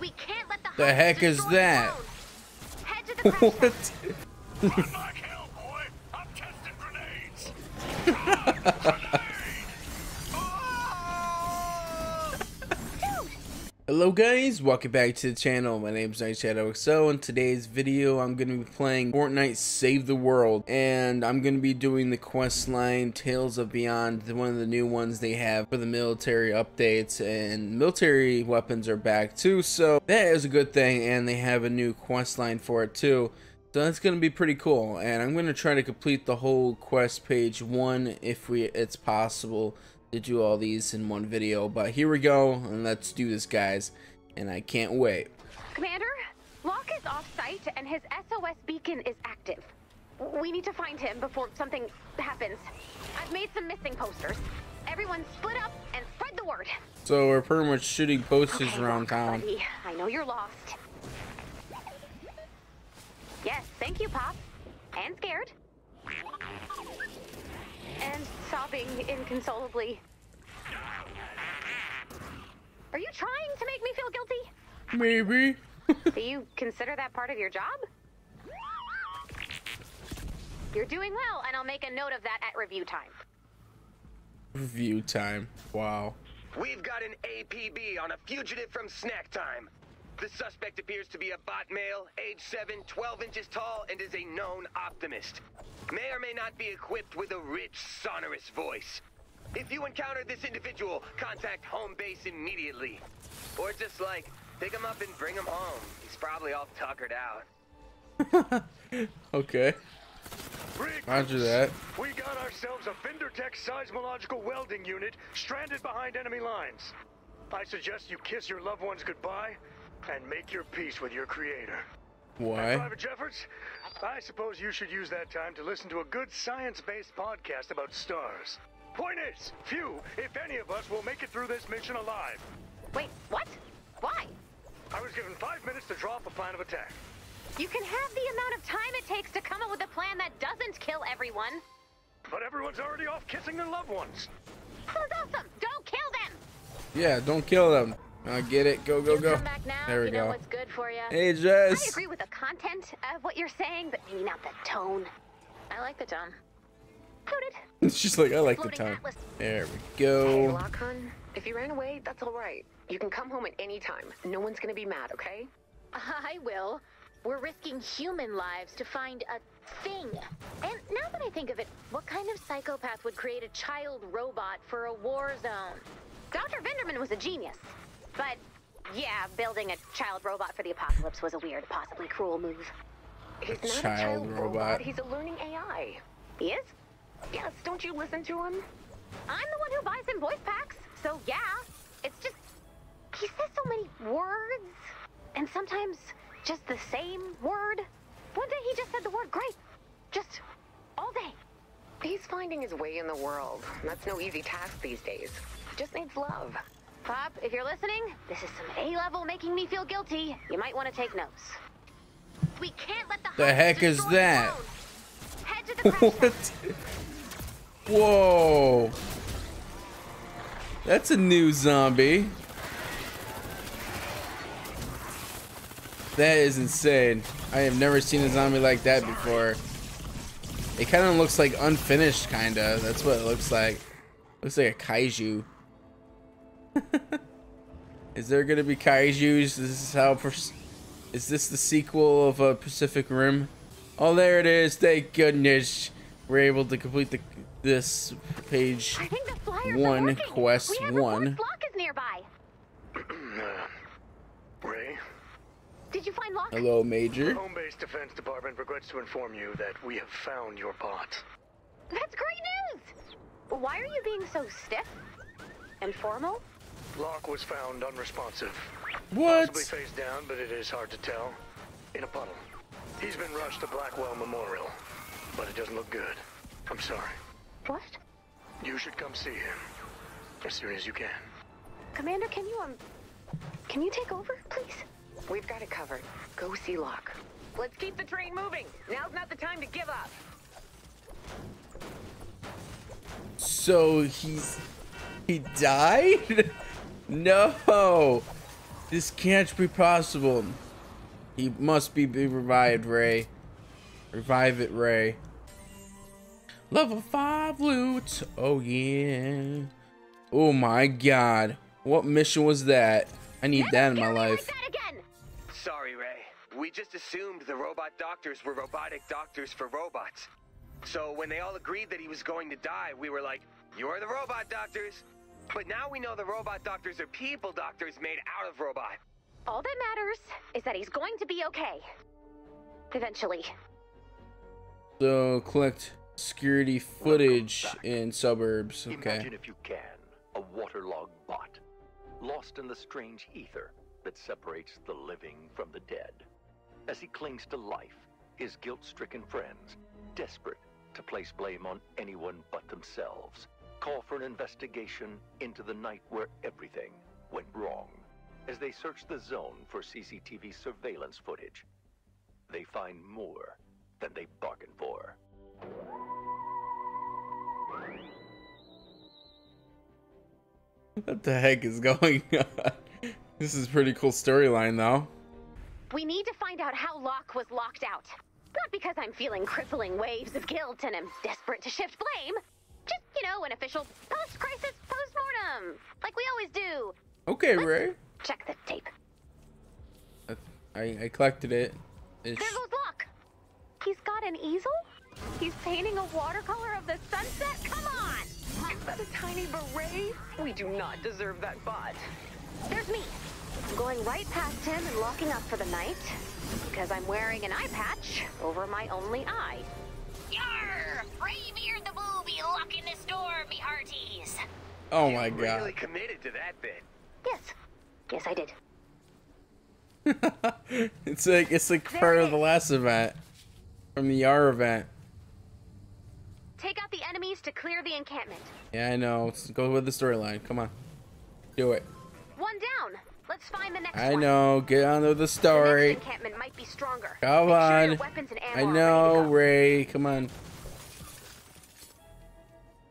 We can't let the, The heck is that? Head to the what? Run like hell, boy! I'm testing grenades! Hello guys, welcome back to the channel. My name is Night Shadow XO. In today's video, I'm going to be playing Fortnite Save the World, and I'm going to be doing the quest line Tales of Beyond, one of the new ones they have for the military updates, and military weapons are back too, so that is a good thing, and they have a new quest line for it too. So that's gonna be pretty cool, and I'm gonna try to complete the whole quest page one if we it's possible to do all these in one video. But here we go, and let's do this, guys. And I can't wait. Commander, Lok is off site and his SOS beacon is active. We need to find him before something happens. I've made some missing posters. Everyone split up and spread the word. So we're pretty much shooting posters Okay, around town. buddy, I know you're lost. Yes, thank you, Pop. And scared. And sobbing inconsolably. Are you trying to make me feel guilty? Maybe. Do you consider that part of your job? You're doing well, and I'll make a note of that at review time. Review time. Wow. We've got an APB on a fugitive from snack time. The suspect appears to be a bot male, age 7, 12 inches tall, and is a known optimist. May or may not be equipped with a rich, sonorous voice. If you encounter this individual, contact home base immediately. Or just like, pick him up and bring him home. He's probably all tuckered out. Okay. Roger that. We got ourselves a Vindertech seismological welding unit stranded behind enemy lines. I suggest you kiss your loved ones goodbye and make your peace with your creator. Why? Private Jeffords, I suppose you should use that time to listen to a good science-based podcast about stars. Point is, few, if any of us, will make it through this mission alive. Wait, what? Why? I was given five minutes to draw up a plan of attack. You can have the amount of time it takes to come up with a plan that doesn't kill everyone. But everyone's already off kissing their loved ones. That's awesome! Don't kill them! Yeah, don't kill them. I get it. Go, go, You go. come back now, There we you know go. what's good for you. Hey, Jess. I agree with the content of what you're saying, but maybe not the tone. I like the tone. It's just like, I like the tone. atlas. There we Hey, go. If you ran away, that's all right. You can come home at any time. No one's gonna be mad, okay? I will. We're risking human lives to find a thing. And now that I think of it, what kind of psychopath would create a child robot for a war zone? Dr. Vinderman was a genius. But yeah, building a child robot for the apocalypse was a weird, possibly cruel move. He's not child a child robot. robot. He's a learning AI. He is? Yes, don't you listen to him? I'm the one who buys him voice packs, so yeah. It's just he says so many words, and sometimes just the same word. One day he just said the word great, just all day. He's finding his way in the world. That's no easy task these days. Just needs love. Pop, if you're listening, this is some A level making me feel guilty. You might want to take notes. We can't let the The heck is that? Head to the what? Whoa. That's a new zombie. That is insane. I have never seen a zombie like that before. It kind of looks like unfinished, kind of. That's what it looks like. Looks like a kaiju. is there gonna be kaiju's? This is how. Pers- is this the sequel of uh, Pacific Rim? Oh, there it is. Thank goodness we're able to complete the this page. I think the One, quest we have one. reports is nearby. Ray, Did you find Lok? Hello, Major. Home Base Defense Department regrets to inform you that we have found your bot. That's great news! Why are you being so stiff and formal? Lok was found unresponsive. What? Possibly face down, but it is hard to tell. In a puddle. He's been rushed to Blackwell Memorial, but it doesn't look good. I'm sorry. What? You should come see him as soon as you can. Commander, can you, um, can you take over, please? We've got it covered. Go see Lok. Let's keep the train moving. Now's not the time to give up. So he's he died? no. This can't be possible. He must be, be revived, Ray. Revive it, Ray. Level 5 loot. Oh, yeah. Oh, my God. What mission was that? I need that in my life. Like. Sorry, Ray. We just assumed the robot doctors were robotic doctors for robots. So when they all agreed that he was going to die, we were like, you're the robot doctors. But now we know the robot doctors are people doctors made out of robot. All that matters is that he's going to be okay. Eventually. So, collect security footage in suburbs. Okay. Imagine if you can, a waterlogged bot, lost in the strange ether that separates the living from the dead. As he clings to life, his guilt-stricken friends, desperate to place blame on anyone but themselves, call for an investigation into the night where everything went wrong. As they search the zone for CCTV surveillance footage, they find more than they bargained for. What the heck is going on? This is pretty cool storyline, though. We need to find out how Lok was locked out. Not because I'm feeling crippling waves of guilt and am desperate to shift blame. Just, you know, an official post-crisis post-mortem. Like we always do. Okay, Ray. Check the tape. I, I collected it. Ish. There goes Lok. He's got an easel? He's painting a watercolor of the sunset? Come on! Is that a tiny beret? We do not deserve that bot. There's me. I'm going right past him and locking up for the night. Because I'm wearing an eye patch over my only eye. Yarr! Brave ear the booby, locking this door, me hearties. Oh my Really god. committed to that bit. Yes. Yes, I did. it's like it's like part of the last event from the R event. Take out the enemies to clear the encampment. Yeah, I know. Let's go with the storyline. Come on, do it. One down. Let's find the next I one. know. Get on with the The story. next encampment might be stronger. Come Make on. your weapons and ammo I know. Ray. Come on.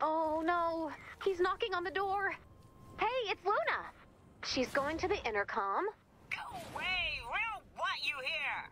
Oh no, he's knocking on the door. Hey, it's Luna. She's going to the intercom. Go away! We don't want you here!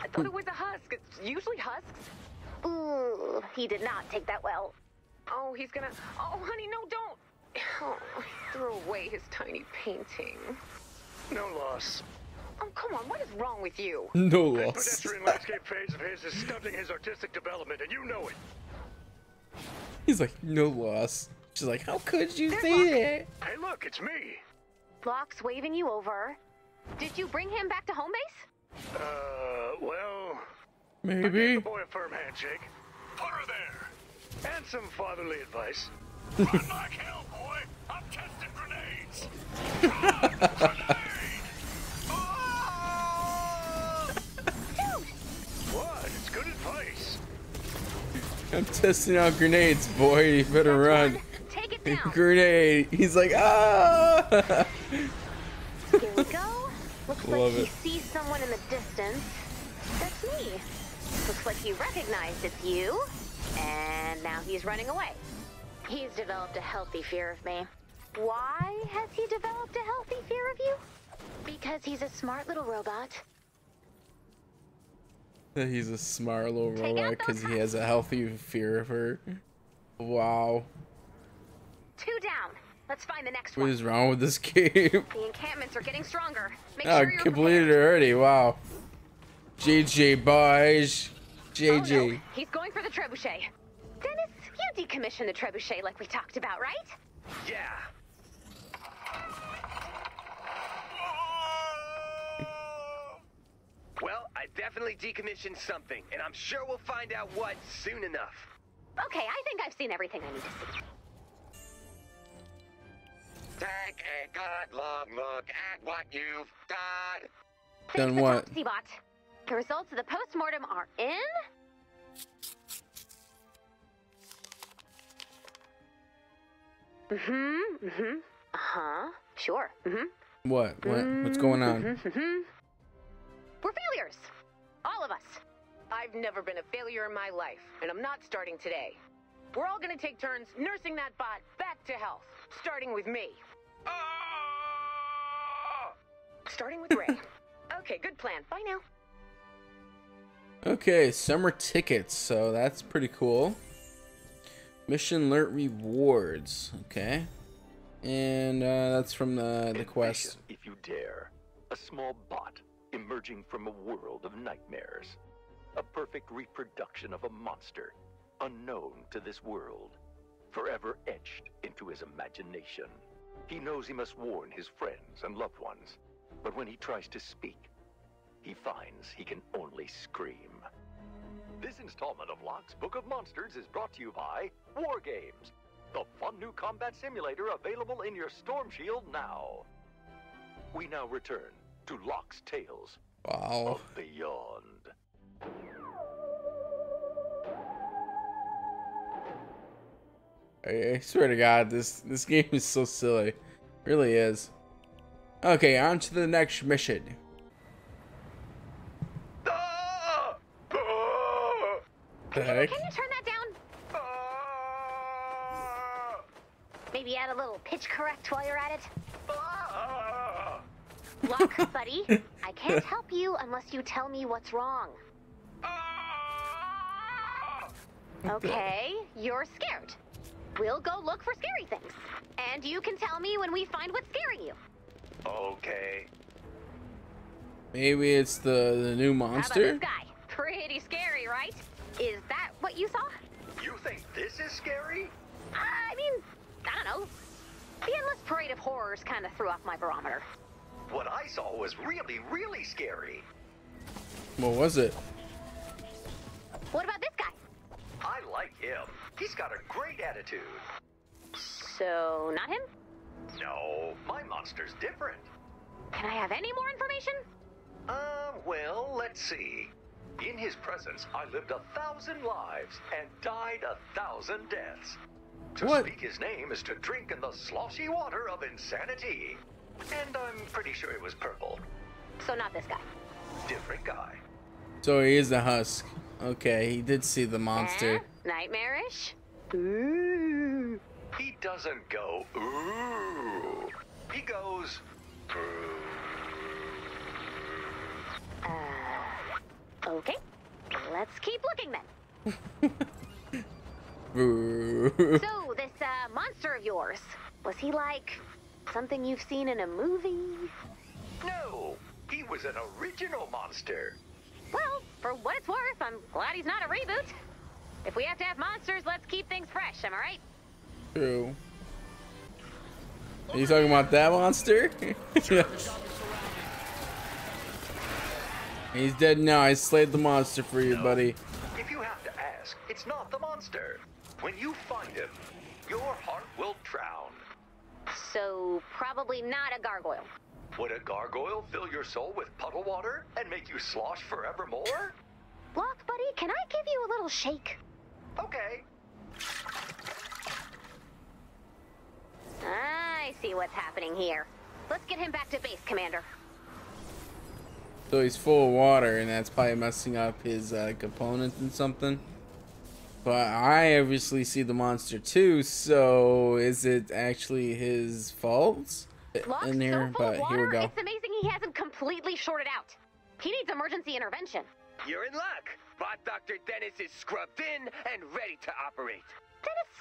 I thought it was a husk. It's usually husks. Ooh, he did not take that well. Oh, he's gonna. Oh, honey, no, don't. Oh, throw away his tiny painting. No loss. Oh, come on, what is wrong with you? No This loss. pedestrian landscape phase of his is stunting his artistic development, and you know it. He's like, no loss. She's like, how could you There's say Lok. that? Hey, look, it's me. Lok's waving you over. Did you bring him back to home base? Uh, well, Maybe. the boy a firm handshake. Put her there. And some fatherly advice. Run like hell, boy! I'm testing grenades! What? I'm testing out grenades, boy. You better run. Take it down. Grenade. He's like, ah. Here we go. Looks like Love he it. sees someone in the distance. That's me. Looks like he recognized it's you. And now he's running away. He's developed a healthy fear of me. Why has he developed a healthy fear of you? Because he's a smart little robot. He's a smart little Take robot because he has a healthy fear of her. Wow. Two down. Let's find the next What one. is wrong with this game? The encampments are getting stronger. Make Oh, sure you're completed it prepared. already. Wow. GG, boys. Oh, JJ. no. He's going for the trebuchet. Dennis, you decommissioned the trebuchet like we talked about, right? Yeah. Well, I definitely decommissioned something, and I'm sure we'll find out what soon enough. Okay, I think I've seen everything I need to see. Take a good long look at what you've done. Done the what? top C-bot. The results of the postmortem are in. Mm-hmm. Mm-hmm. Uh-huh. Sure. Mm-hmm. What? What? What's going on? Mm-hmm. We're I've never been a failure in my life, and I'm not starting today. We're all gonna take turns nursing that bot back to health, starting with me. Oh! Starting with Ray. okay, good plan. Bye now. Okay, summer tickets. So that's pretty cool. Mission alert rewards. Okay. And uh, that's from the, the quest. If you dare, a small bot emerging from a world of nightmares. A perfect reproduction of a monster, unknown to this world, forever etched into his imagination. He knows he must warn his friends and loved ones, but when he tries to speak, he finds he can only scream. This installment of Lok's Book of Monsters is brought to you by War Games, the fun new combat simulator available in your Storm Shield now. We now return to Lok's Tales Wow. of Beyond. I, swear to God, this this game is so silly. It really is. Okay, on to the next mission. The heck? Can you turn that down? Maybe add a little pitch correct while you're at it? Look, buddy, I can't help you unless you tell me what's wrong. Okay, you're scared. We'll go look for scary things. And you can tell me when we find what's scaring you. Okay. Maybe it's the the new How about monster. this guy? Pretty scary, right? Is that what you saw? You think this is scary? I mean, I don't know. The endless parade of horrors kind of threw off my barometer. What I saw was really, really scary. What was it? What about this guy? I like him. He's got a great attitude. So, not him? No, my monster's different. Can I have any more information? Uh, well, let's see. In his presence, I lived a thousand lives and died a thousand deaths. To What? speak his name is to drink in the sloshy water of insanity. And I'm pretty sure it was purple. So, not this guy. Different guy. So he is a husk. Okay, he did see the monster. Nightmarish? Ooh. He doesn't go, ooh. He goes, Uh, okay. Let's keep looking then. So, this uh, monster of yours, was he like something you've seen in a movie? no, he was an original monster. Well, for what it's worth, I'm glad he's not a reboot. If we have to have monsters, let's keep things fresh, am I right? True. Are you talking about that monster? He's dead now. I slayed the monster for you, buddy. If you have to ask, it's not the monster. When you find him, your heart will drown. So, probably not a gargoyle. Would a gargoyle fill your soul with puddle water and make you slosh forevermore? Block, buddy, can I give you a little shake? Okay. I see what's happening here. Let's get him back to base, Commander. So he's full of water, and that's probably messing up his uh, components and something. But I obviously see the monster too, so is it actually his fault Block's in here? so But of here we go. it's amazing he hasn't completely shorted out. He needs emergency intervention. You're in luck. Bot Dr. Dennis is scrubbed in and ready to operate. Dennis,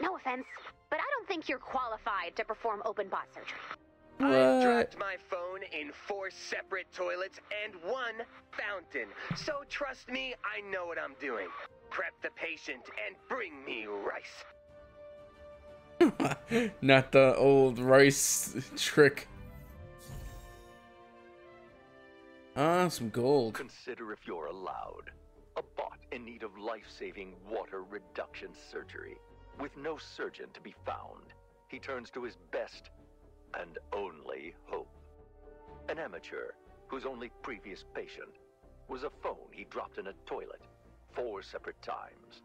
no offense, but I don't think you're qualified to perform open bot surgery. I What? dropped my phone in four separate toilets and one fountain. So trust me, I know what I'm doing. Prep the patient and bring me rice. Not the old rice trick. Ah, some gold. Consider if you're allowed. A bot in need of life-saving water reduction surgery. With no surgeon to be found, he turns to his best and only hope. An amateur whose only previous patient was a phone he dropped in a toilet four separate times.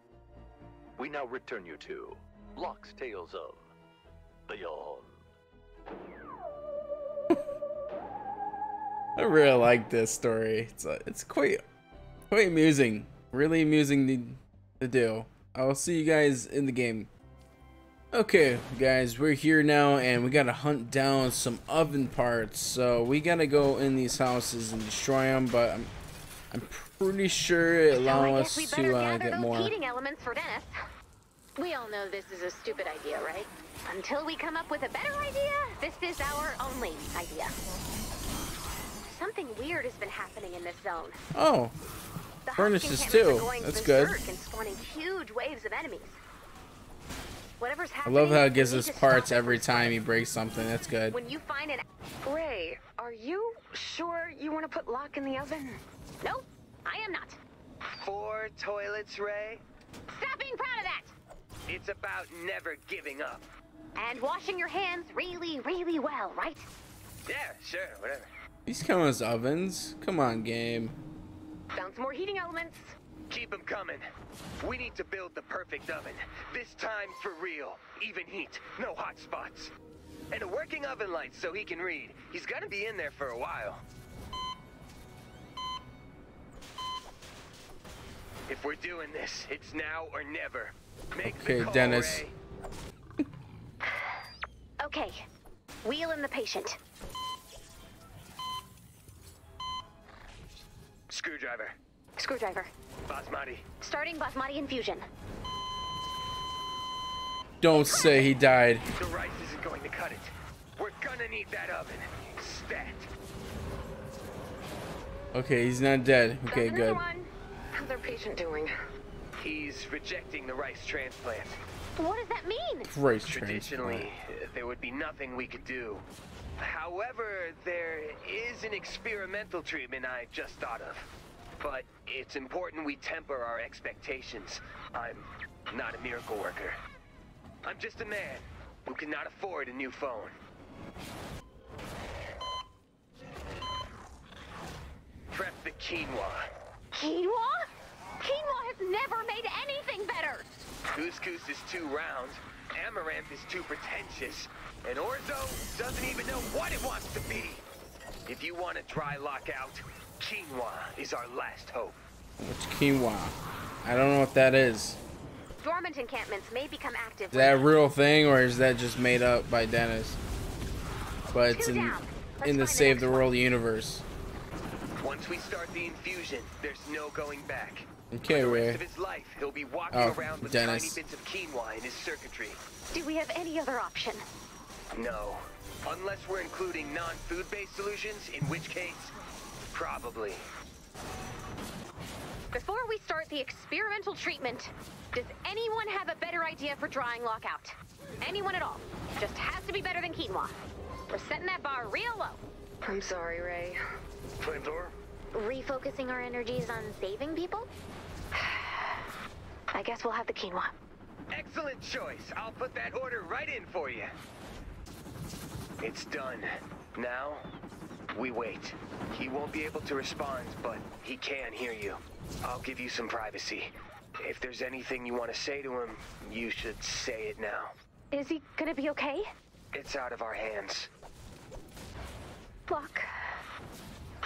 We now return you to Lok's Tales of Beyond. I really like this story. It's uh, it's quite quite amusing. Really amusing to, to do. I will see you guys in the game. Okay, guys, we're here now, and we gotta hunt down some oven parts. So we gotta go in these houses and destroy them. But I'm, I'm pretty sure it So allow I us guess we better to uh, get more. heating elements for Dennis. We all know this is a stupid idea, right? Until we come up with a better idea, this is our only idea. Something weird has been happening in this zone. Oh, The Furnaces too. are going That's good. And spawning huge waves of enemies. Whatever's happening, I love how it gives us parts every time he breaks something. That's good. When you find an Ray, are you sure you want to put Lok in the oven? nope, I am not. Four toilets, Ray? Stop being proud of that. It's about never giving up. And washing your hands really, really well, right? Yeah, sure, whatever. These come as ovens. Come on, game. Found some more heating elements. Keep them coming. We need to build the perfect oven. This time for real. Even heat, no hot spots. And a working oven light so he can read. He's gonna be in there for a while. If we're doing this, it's now or never. Make the Okay, call, Dennis. Okay, wheel in the patient. Screwdriver. Screwdriver. Basmati. Starting basmati infusion. Don't say he died. The rice isn't going to cut it. We're gonna need that oven. Stat. Okay, he's not dead. Okay, Found good. One. How's our patient doing? He's rejecting the rice transplant. What does that mean? Great Traditionally, uh, there would be nothing we could do. However, there is an experimental treatment I just thought of. But it's important we temper our expectations. I'm not a miracle worker. I'm just a man who cannot afford a new phone. Prep the quinoa. Quinoa? Quinoa has never made anything better. Couscous is too round, Amaranth is too pretentious, and Orzo doesn't even know what it wants to be. If you want a dry lockout, quinoa is our last hope. What's quinoa? I don't know what that is. Dormant encampments may become active. Is that a real thing or is that just made up by Dennis? But it's in in the find the Save the. World universe. Once we start the infusion, there's no going back. Okay, For Ray. of his life, he'll be walking Oh, around with Dennis. tiny bits of quinoa in his circuitry. Do we have any other option? No. Unless we're including non-food based solutions, in which case, probably. Before we start the experimental treatment, does anyone have a better idea for drawing lockout? Anyone at all? Just has to be better than quinoa. We're setting that bar real low. I'm sorry, Ray. Flamethrower? Refocusing our energies on saving people? I guess we'll have the quinoa. Excellent choice. I'll put that order right in for you. It's done. Now, we wait. He won't be able to respond, but he can hear you. I'll give you some privacy. If there's anything you want to say to him, you should say it now. Is he gonna be okay? It's out of our hands. Lok,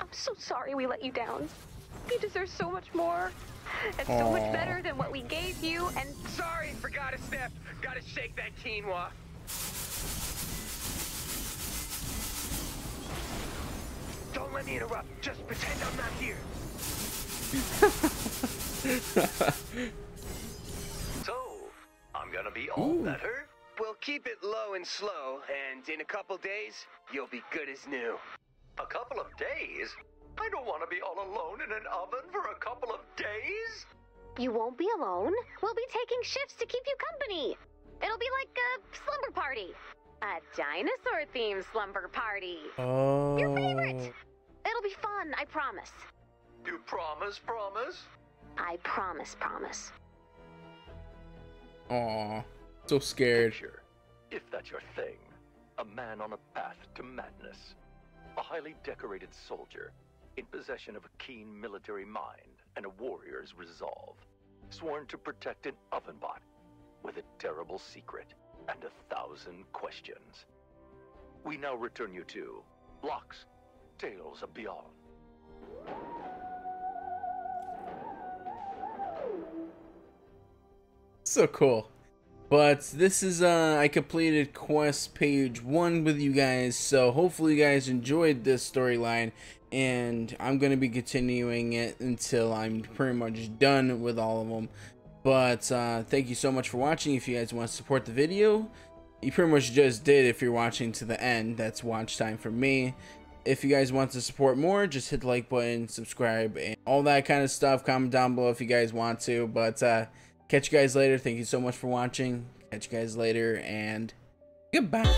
I'm so sorry we let you down. You deserve so much more. And so Aw. much better than what we gave you, and Sorry, forgot a step. Gotta shake that quinoa. Don't let me interrupt. Just pretend I'm not here. So, I'm gonna be all Ooh. better? We'll keep it low and slow, and in a couple days, you'll be good as new. A couple of days? I don't want to be all alone in an oven for a couple of days. you won't be alone. We'll be taking shifts to keep you company. It'll be like a slumber party. A dinosaur themed slumber party. Oh. Your favorite. It'll be fun, I promise. You promise, promise? I promise, promise. Aw. So scared. Picture, if that's your thing, a man on a path to madness. A highly decorated soldier, in possession of a keen military mind and a warrior's resolve. Sworn to protect an oven bot with a terrible secret and a thousand questions. We now return you to Lok's Tales of Beyond. So cool. But this is, uh, I completed quest page one with you guys, so hopefully you guys enjoyed this storyline, and I'm going to be continuing it until I'm pretty much done with all of them. But, uh, thank you so much for watching. If you guys want to support the video, you pretty much just did if you're watching to the end. That's watch time for me. If you guys want to support more, just hit the like button, subscribe, and all that kind of stuff. Comment down below if you guys want to. But, uh, Catch you guys later. Thank you so much for watching. Catch you guys later and goodbye.